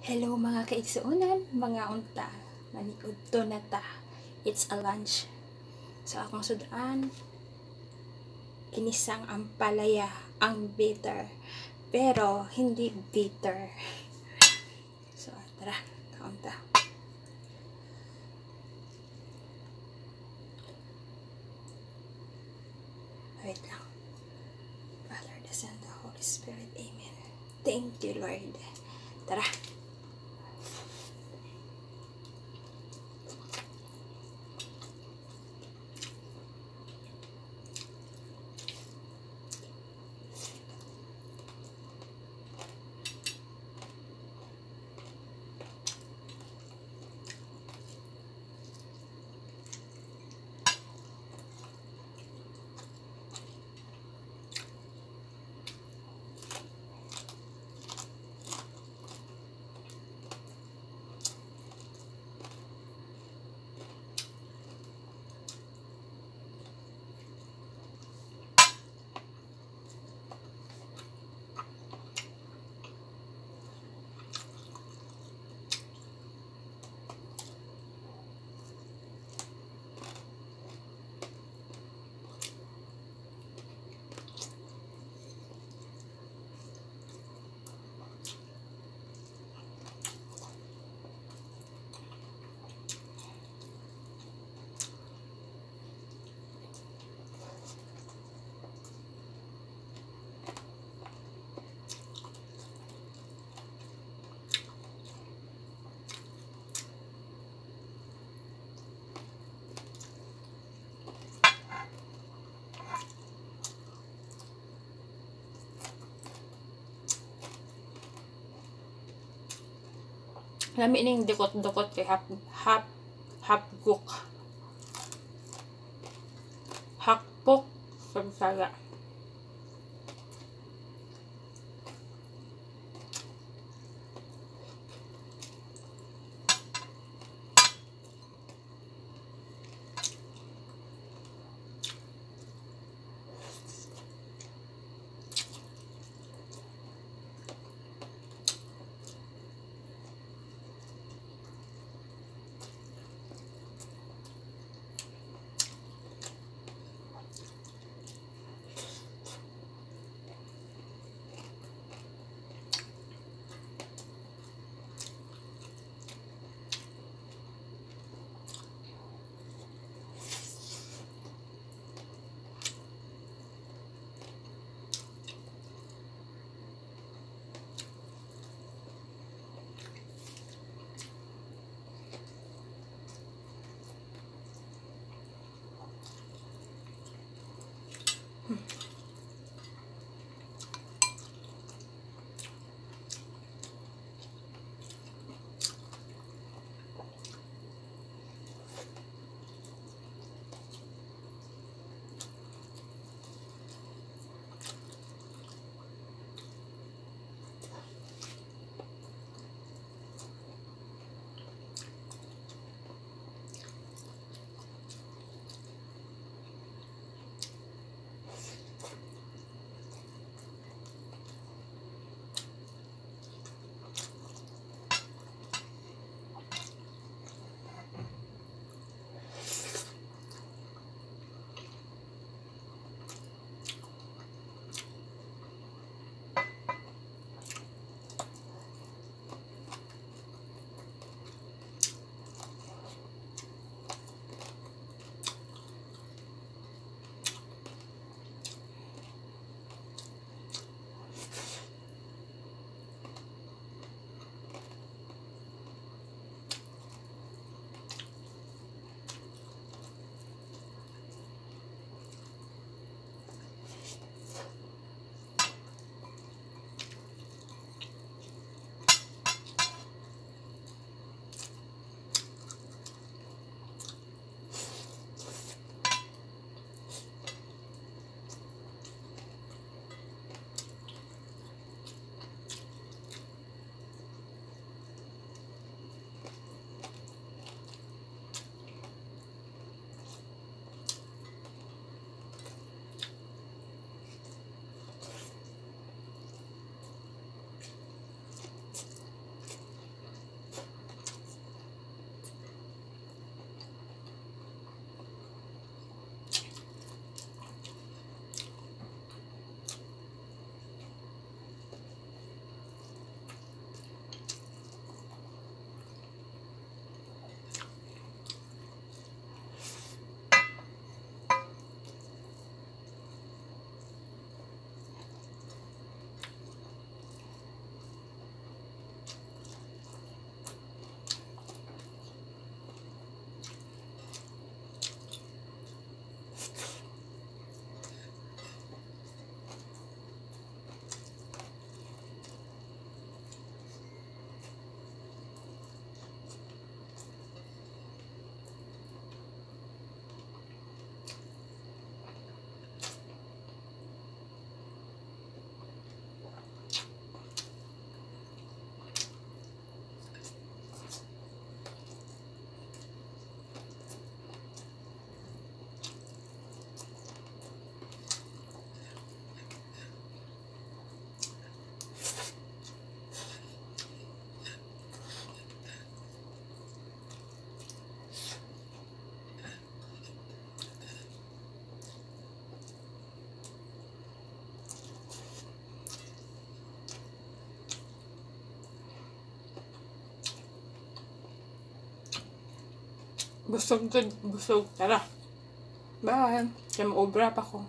Hello mga kaigsuunan, mga unta, maniud to na ta. It's a lunch. So akong sudan, kinisang ang palaya, ang bitter. Pero hindi bitter. So tara, kaunta. Wait lang. Father, the Son, the Holy Spirit. Amen. Thank you, Lord. Tara. Lami ning dukot-dukot kay hap hap hapguk. Hakpok sa Mm-hmm. Busog good, busog. Tara. Bye. Kaya ma-obra pa ko.